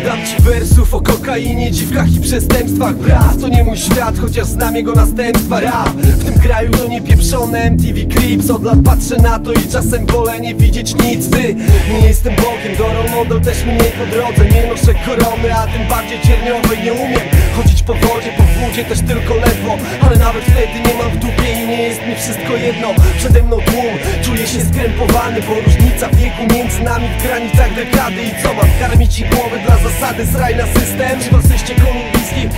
dam ci wersów o kokainie, dziwkach i przestępstwach. Brat, to nie mój świat, chociaż znam jego następstwa. Rap, w tym kraju to nie pieprzone. MTV Clips Od lat patrzę na to i czasem wolę nie widzieć nic. Ty, nie jestem Bogiem, do model też mi nie po drodze. Nie noszę korony, a tym bardziej cierniowej nie umiem. Chodzić po wodzie, po wódzie też tylko ledwo Ale nawet wtedy nie mam w dupie i nie jest mi wszystko jedno. Przede mną skrępowany Bo różnica wieku między nami w granicach dekady I co mam, karmić ci głowę dla zasady. Sraj na system, czy w asyście kolumbijskim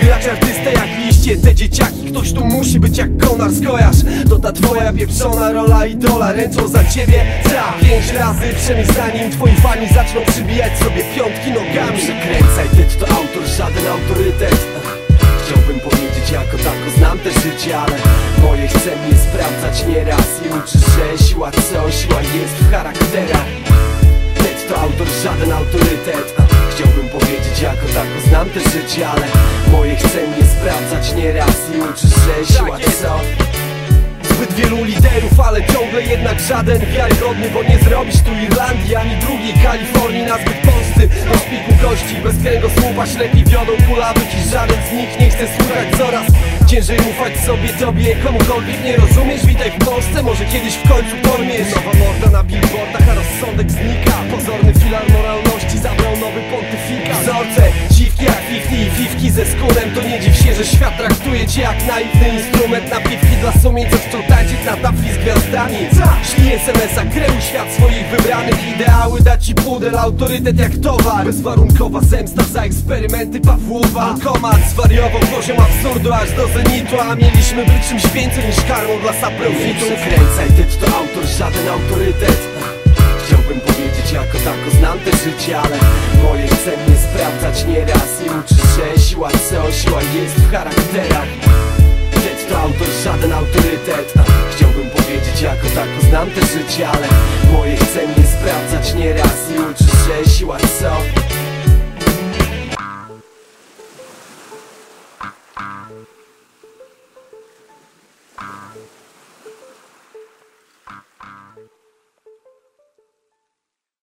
Grać artystę jak liście, te dzieciaki Ktoś tu musi być jak konar, skojarz To ta twoja pieprzona rola idola Ręczą za ciebie. Za pięć razy Przynajmniej zanim twoi fani zaczną przybijać sobie piątki nogami. Przekręcaj, ty to autor, żaden autorytet. Chciałbym powiedzieć jako tako znam te życie, ale sprawdzać nieraz I uczy, że siła co? Siła jest w charakterach Ted to autor, żaden autorytet Chciałbym powiedzieć jako tako znam te życie, ale moje chce mnie sprawdzać nieraz I uczy, że siła co? Zbyt wielu liderów, ale ciągle jednak żaden wiarygodny Bo nie zrobisz tu Irlandii, ani drugiej Kalifornii Nazbyt polscy, do szpiku kości Bez kręgosłupa ślepi wiodą kulawych I żaden z nich nie chce słuchać coraz Ciężej ufać sobie, tobie, komukolwiek nie rozumiesz. Witaj w Polsce, może kiedyś w końcu pojmiesz Nowa morda na billboardach, a rozsądek znika. Pozorny filar moralności zabrał cię jak naiwny instrument Napiwki dla sumień, co na tafli z gwiazdami. Szli SMS-a, kreuj świat swoich wybranych. Ideały da ci pudel, autorytet jak towar. Bezwarunkowa zemsta za eksperymenty Pawłowa. Alkomat zwariował poziom absurdu aż do zenitu. A mieliśmy być czymś więcej niż karmą dla saprofitu Przekręcaj, ty to autor, żaden autorytet. Chciałbym powiedzieć jako tako znam te życie, ale moje chce mnie sprawdzać nieraz żaden autorytet. Chciałbym powiedzieć jako tako znam te życie, ale moje chce mnie